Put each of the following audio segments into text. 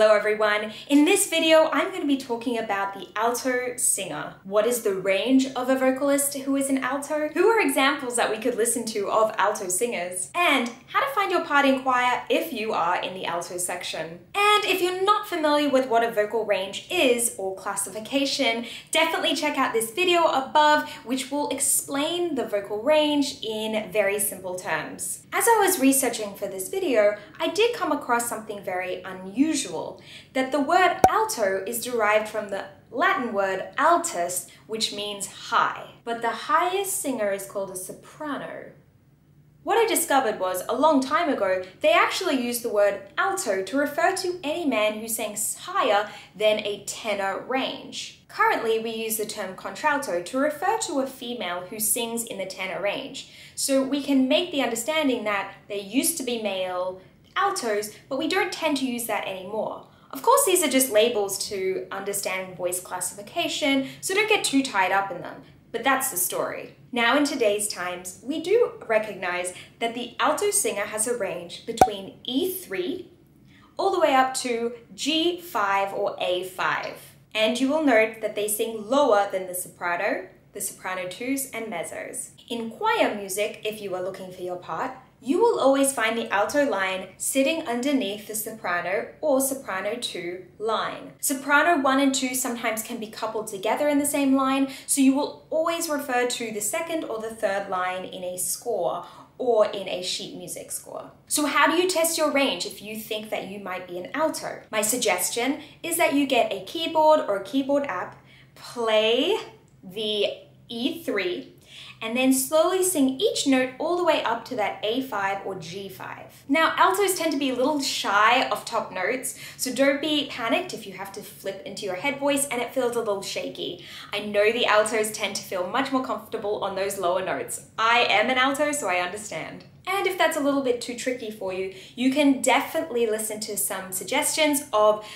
Hello everyone. In this video, I'm going to be talking about the alto singer. What is the range of a vocalist who is an alto? Who are examples that we could listen to of alto singers? And how to find your part in choir if you are in the alto section. And if you're not familiar with what a vocal range is or classification, definitely check out this video above which will explain the vocal range in very simple terms. As I was researching for this video, I did come across something very unusual that the word alto is derived from the Latin word altus, which means high. But the highest singer is called a soprano. What I discovered was, a long time ago, they actually used the word alto to refer to any man who sang higher than a tenor range. Currently, we use the term contralto to refer to a female who sings in the tenor range. So we can make the understanding that there used to be male altos, but we don't tend to use that anymore. Of course, these are just labels to understand voice classification, so don't get too tied up in them. But that's the story. Now, in today's times, we do recognize that the alto singer has a range between E3 all the way up to G5 or A5. And you will note that they sing lower than the soprano, the soprano twos, and mezzos. In choir music, if you are looking for your part, you will always find the alto line sitting underneath the soprano or soprano 2 line. Soprano 1 and 2 sometimes can be coupled together in the same line, so you will always refer to the second or the third line in a score or in a sheet music score. So how do you test your range if you think that you might be an alto? My suggestion is that you get a keyboard or a keyboard app, play the E3 and then slowly sing each note all the way up to that A5 or G5. Now, altos tend to be a little shy of top notes, so don't be panicked if you have to flip into your head voice and it feels a little shaky. I know the altos tend to feel much more comfortable on those lower notes. I am an alto, so I understand. And if that's a little bit too tricky for you, you can definitely listen to some suggestions of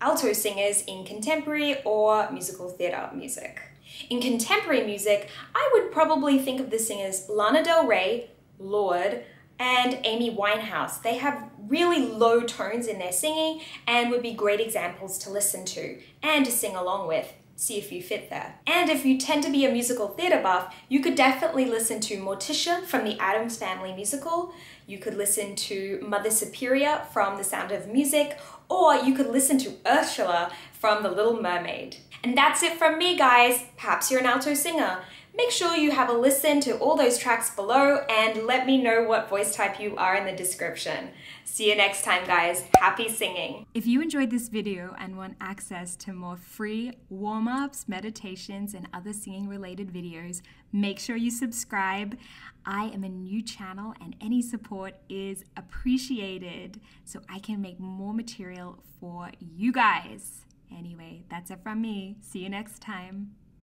alto singers in contemporary or musical theatre music. In contemporary music, I would probably think of the singers Lana Del Rey, Lorde, and Amy Winehouse. They have really low tones in their singing and would be great examples to listen to and to sing along with. See if you fit there. And if you tend to be a musical theatre buff, you could definitely listen to Morticia from the Addams Family musical. You could listen to Mother Superior from The Sound of Music, or you could listen to Ursula from The Little Mermaid. And that's it from me, guys. Perhaps you're an alto singer. Make sure you have a listen to all those tracks below and let me know what voice type you are in the description. See you next time, guys. Happy singing. If you enjoyed this video and want access to more free warm ups, meditations, and other singing related videos, make sure you subscribe. I am a new channel and any support is appreciated so I can make more material for you guys. Anyway, that's it from me. See you next time.